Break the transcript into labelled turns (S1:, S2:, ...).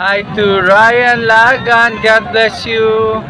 S1: Hi to Ryan Lagan. God bless you.